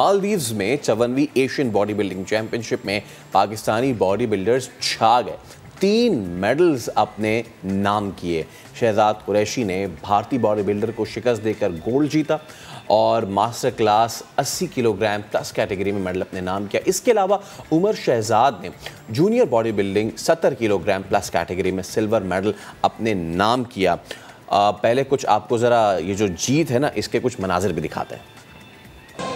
मालदीव्स में चवनवी Asian body building championship में पाकिस्तानी बॉडी बिल्डर्स छा गए। तीन मेडल्स अपने नाम किए। शहजाद कुरैशी ने भारतीय बॉडी बिल्डर को शिकस्त देकर गोल्ड जीता और master class 80 kilogram plus category में मेडल अपने नाम किया। इसके अलावा उमर शहजाद ने junior body building 70 kilogram plus category में सिल्वर मेडल अपने नाम किया। आ, पहले कुछ आपको ज़रा ये जो जीत है ना इसके कुछ मनाजिर भी दिखाते हैं।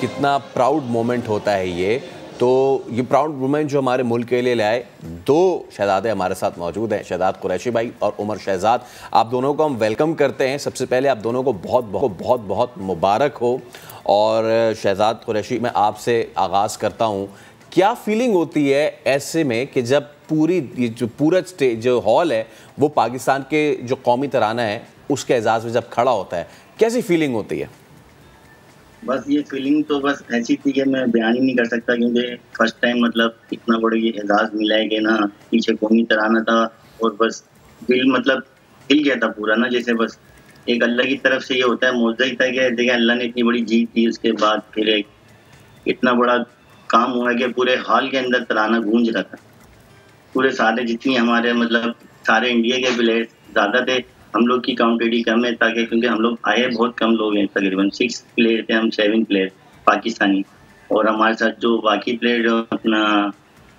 कितना प्राउड मोमेंट होता है ये। तो ये प्राउड मोमेंट जो हमारे मुल्क के लिए लाए, दो शहजादे हमारे साथ मौजूद हैं, शहजाद कुरैशी भाई और उमर शहजाद। आप दोनों को हम वेलकम करते हैं। सबसे पहले आप दोनों को बहुत बहुत बहुत बहुत मुबारक हो। और शहजाद कुरैशी, मैं आपसे आगाज़ करता हूँ, क्या फीलिंग होती है ऐसे में कि जब पूरी जो पूरा स्टेज जो हॉल है, वो पाकिस्तान के जो कौमी तराना है, उसके एजाज़ में जब खड़ा होता है, कैसी फीलिंग होती है? बस ये फीलिंग तो बस ऐसी थी कि मैं बयान ही नहीं कर सकता क्योंकि फ़र्स्ट टाइम मतलब इतना बड़ा ये एजाज मिला है कि ना, पीछे कौमी तराना था और बस दिल मतलब हिल गया था पूरा ना, जैसे बस एक अल्लाह की तरफ़ से ये होता है मुआवजा ही था कि देखे अल्लाह ने इतनी बड़ी जीत दी, उसके बाद फिर एक इतना बड़ा काम हुआ कि पूरे हॉल के अंदर तराना गूंज रहा था। पूरे सारे जितनी हमारे मतलब सारे इंडिया के प्लेयर्स ज़्यादा थे हम लोग की काउंटेडी कम है ताकि क्योंकि हम लोग आए बहुत कम लोग हैं, तकरीबन सिक्स प्लेयर थे, हम सेवन प्लेयर पाकिस्तानी। और हमारे साथ जो बाकी प्लेयर अपना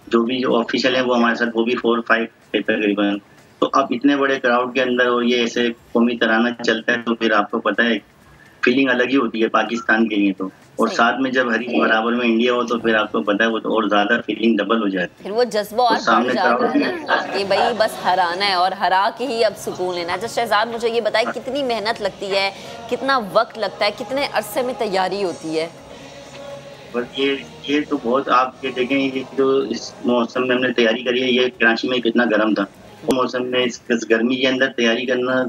जो भी ऑफिशियल है, वो हमारे साथ, वो भी फोर फाइव थे तकरीबन। तो अब इतने बड़े क्राउड के अंदर और ये ऐसे कौमी तराना चलता है तो फिर आपको पता है फीलिंग अलग ही होती है पाकिस्तान के लिए तो। और साथ में जब हरी बराबर में इंडिया हो तो फिर आपको पता है वो तो और ज़्यादा फीलिंग डबल हो जाती है। फिर वो जज्बा और तो बढ़ जाता है ना कि भाई बस हराना है और हरा के ही अब सुकून लेना है। अच्छा शहजाद मुझे ये बताए कितनी मेहनत लगती है कितना वक्त लगता है कितने अरसे में तैयारी होती है? बस ये ये तो बहुत आप ये देखें ये जो इस मौसम में हमने तैयारी करी है ये कराची में कितना गर्म था। वो मौसम में इस गर्मी के अंदर तैयारी करना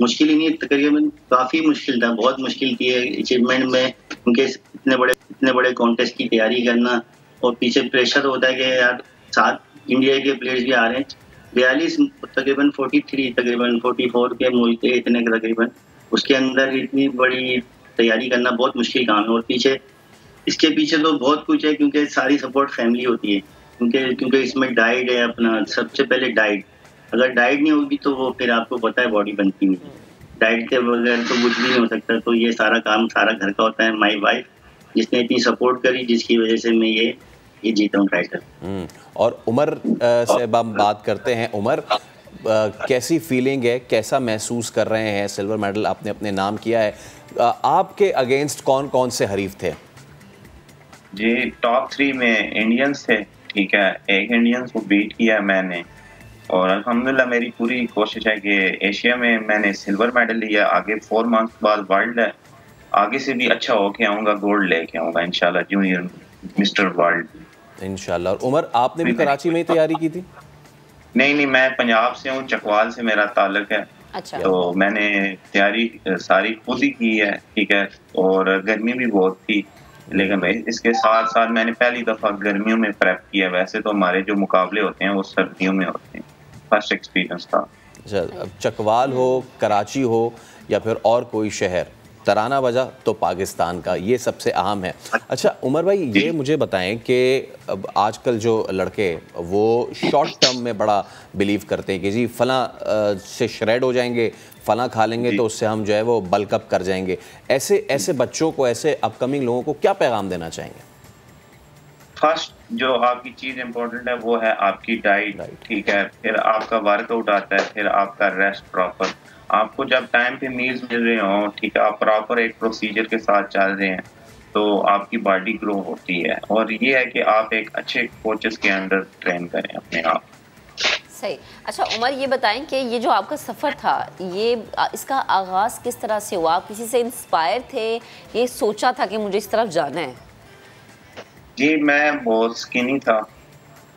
मुश्किल ही नहीं तकरीबन काफ़ी मुश्किल था, बहुत मुश्किल थी अचीवमेंट में, उनके इतने बड़े इतने बड़े कॉन्टेस्ट की तैयारी करना और पीछे प्रेशर होता है कि यार, सात इंडिया के प्लेयर्स भी आ रहे हैं, बयालीस तकरीबन फोर्टी थ्री तकरीबन फोर्टी फोर के मुल्क के इतने तकरीबन, उसके अंदर इतनी बड़ी तैयारी करना बहुत मुश्किल काम है और पीछे, इसके पीछे तो बहुत कुछ है क्योंकि सारी सपोर्ट फैमिली होती है, क्योंकि क्योंकि इसमें डाइट है अपना, सबसे पहले डाइट अगर डाइट नहीं होगी तो वो फिर आपको पता है बॉडी बनती नहीं। डाइट के बगैर तो कुछ भी नहीं हो सकता। तो ये सारा काम सारा घर का होता है माई वाइफ जिसने इतनी सपोर्ट करी जिसकी वजह से मैं ये ये जीता हूँ टाइटल और उमर से हम बात करते हैं। उमर कैसी फीलिंग है? कैसा महसूस कर रहे हैं? सिल्वर मेडल आपने अपने नाम किया है। आपके अगेंस्ट कौन कौन से हरीफ थे? जी टॉप थ्री में इंडियंस थे ठीक है? एक इंडियंस को बीट किया मैंने। और अल्हम्दुलिल्लाह मेरी पूरी कोशिश है कि एशिया में मैंने सिल्वर मेडल लिया आगे फोर मंथ बाद वर्ल्ड है। आगे से भी अच्छा होके आऊँगा गोल्ड लेके आऊँगा इंशाल्लाह जूनियर मिस्टर वर्ल्ड इंशाल्लाह और उमर आपने भी कराची में ही तैयारी की थी? नहीं नहीं मैं पंजाब से हूँ चकवाल से मेरा ताल्लुक है। अच्छा। तो मैंने तैयारी सारी खुद ही की है ठीक है और गर्मी भी बहुत थी। लेकिन भाई इसके साथ साथ मैंने पहली दफ़ा गर्मियों में प्रेप किया। वैसे तो हमारे जो मुकाबले होते हैं वो सर्दियों में होते हैं। फ़र्स्ट एक्सपीरियंस था। अच्छा अब चकवाल हो कराची हो या फिर और कोई शहर तराना बजा तो पाकिस्तान का ये सबसे अहम है। अच्छा उमर भाई ये मुझे बताएँ कि अब आजकल जो लड़के वो शॉर्ट टर्म में बड़ा बिलीव करते हैं कि जी फला से श्रेड हो जाएँगे फला खा लेंगे तो उससे हम जो है वो बल्कअप कर जाएँगे। ऐसे ऐसे बच्चों को ऐसे अपकमिंग लोगों को क्या पैगाम देना चाहेंगे? फ़र्स्ट जो आपकी चीज़ इम्पोर्टेंट है वो है आपकी डाइट ठीक है? फिर आपका वर्कआउट आता है फिर आपका रेस्ट प्रॉपर आपको जब टाइम पे मील्स मिल रहे हो ठीक है आप प्रॉपर एक प्रोसीजर के साथ चल रहे हैं तो आपकी बॉडी ग्रो होती है। और ये है कि आप एक अच्छे कोचेस के अंडर ट्रेन करें अपने आप। सही। अच्छा उमर ये बताएँ कि ये जो आपका सफ़र था ये इसका आगाज़ किस तरह से हुआ? आप किसी से इंस्पायर थे? ये सोचा था कि मुझे इस तरफ़ जाना है? जी मैं बहुत स्किनी था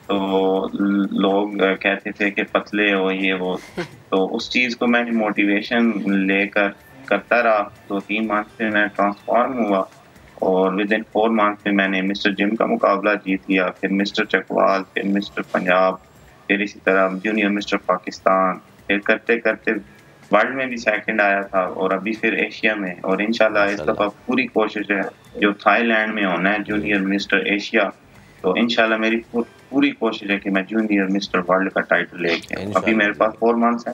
तो लोग कहते थे कि पतले हो ये वो। तो उस चीज़ को मैंने मोटिवेशन लेकर करता रहा। दो तीन मंथ में मैं ट्रांसफॉर्म हुआ और विद इन फोर मंथ में मैंने मिस्टर जिम का मुकाबला जीत लिया फिर मिस्टर चकवाल फिर मिस्टर पंजाब फिर इसी तरह जूनियर मिस्टर पाकिस्तान फिर करते करते वर्ल्ड में भी सेकंड आया था और अभी फिर एशिया में और इनशाला इस दफ़ा पूरी कोशिश है जो थाईलैंड में होना है जूनियर मिनिस्टर एशिया तो इंशाल्लाह मेरी पूरी कोशिश है कि मैं जूनियर मिस्टर वर्ल्ड का टाइटल लेके अभी मेरे पास फोर मंथ्स है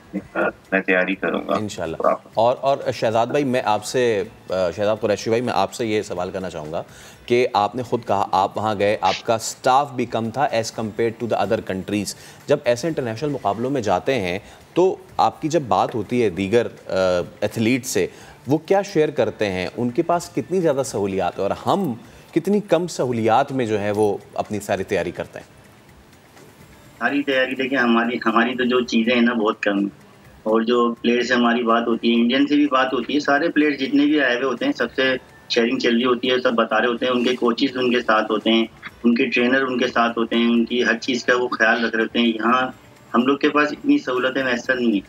मैं तैयारी करूँगा। इंशाल्लाह। और और शहजाद भाई मैं आपसे शहजाद कुरैशी भाई मैं आपसे ये सवाल करना चाहूँगा कि आपने ख़ुद कहा आप वहाँ गए आपका स्टाफ भी कम था as compared to the other countries जब ऐसे इंटरनेशनल मुकाबलों में जाते हैं तो आपकी जब बात होती है दीगर एथलीट से वो क्या शेयर करते हैं? उनके पास कितनी ज़्यादा सहूलियात है? और हम कितनी कम सहूलियात में जो है वो अपनी सारी तैयारी करते हैं? सारी तैयारी देखिए, हमारी हमारी तो जो चीज़ें हैं ना बहुत कम और जो प्लेयर से हमारी बात होती है इंडियन से भी बात होती है, सारे प्लेयर जितने भी आए हुए होते हैं, सबसे शेयरिंग चल रही होती है, सब बता रहे होते हैं, उनके कोचेज उनके साथ होते हैं, उनके ट्रेनर उनके साथ होते हैं, उनकी हर चीज़ का वो ख्याल रख रहे होते हैं। यहाँ हम लोग के पास इतनी सहूलतें मैसर नहीं है।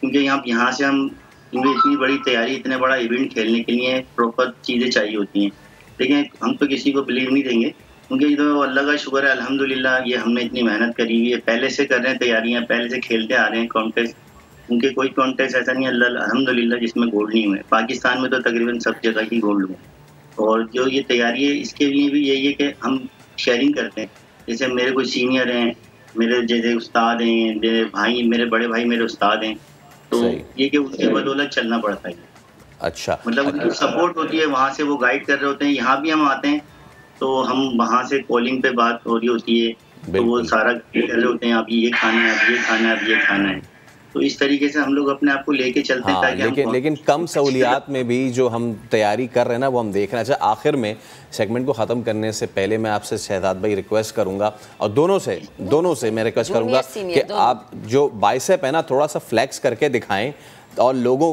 क्योंकि यहाँ यहाँ से हम इतनी बड़ी तैयारी, इतने बड़ा इवेंट खेलने के लिए प्रॉपर चीज़ें चाहिए होती हैं। लेकिन हम तो किसी को बिलीव नहीं देंगे। क्योंकि जो अल्लाह का शुक्र है अल्हम्दुलिल्लाह ये हमने इतनी मेहनत करी हुई है। पहले से कर रहे हैं तैयारियाँ पहले से खेलते आ रहे हैं कॉन्टेस्ट उनके कोई कॉन्टेस्ट ऐसा नहीं है अल्हम्दुलिल्लाह जिसमें गोल्ड नहीं हुए। पाकिस्तान में तो तकरीबन सब जगह ही गोल्ड हुए। और जो ये तैयारी है इसके लिए भी यही है कि हम शेयरिंग करते हैं। जैसे मेरे कोई सीनियर हैं मेरे जैसे उस्ताद हैं मेरे भाई मेरे बड़े भाई मेरे उस्ताद हैं तो ये कि उनके बदौलत चलना पड़ता है। अच्छा। मतलब उनकी सपोर्ट होती है वहाँ से वो गाइड कर रहे होते हैं। यहाँ भी हम आते हैं तो हम वहाँ से कॉलिंग पे बात हो रही होती है तो वो सारा कर रहे होते हैं आप ये खाना है आप ये खाना है आप ये खाना है। तो इस तरीके से हम लोग अपने आप को लेके चलते हाँ, हैं लेकिन लेकिन कम सहूलियात में भी जो हम तैयारी कर रहे हैं ना वो हम देख रहे हैं। अच्छा आखिर में सेगमेंट को ख़त्म करने से पहले मैं आपसे शहजाद भाई रिक्वेस्ट करूँगा और दोनों से दोनों से मैं रिक्वेस्ट करूँगा कि आप जो बाइसेप है ना थोड़ा सा फ्लैक्स करके दिखाएँ और लोगों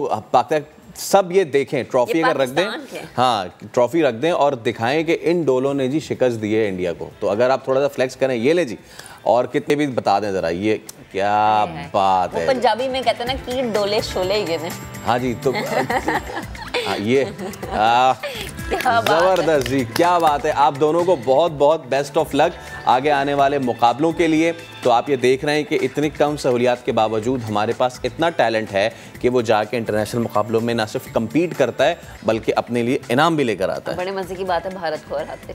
सब ये देखें ट्रॉफी अगर रख दें हाँ ट्रॉफी रख दें और दिखाएँ कि इन डोलों ने जी शिकस्त दी है इंडिया को। तो अगर आप थोड़ा सा फ्लेक्स करें ये ले जी और कितने भी बता दें जरा ये क्या है, बात है। पंजाबी में कहते हैं ना कि डोले शोले गिरे हाँ जी तो हाँ ये ज़बरदस्त जी क्या बात है। आप दोनों को बहुत बहुत बेस्ट ऑफ़ लक आगे आने वाले मुकाबलों के लिए। तो आप ये देख रहे हैं कि इतनी कम सहूलियात के बावजूद हमारे पास इतना टैलेंट है कि वो जाके इंटरनेशनल मुकाबलों में ना सिर्फ़ कम्पीट करता है बल्कि अपने लिए इनाम भी लेकर आता है। बड़े मज़े की बात है भारत को हराते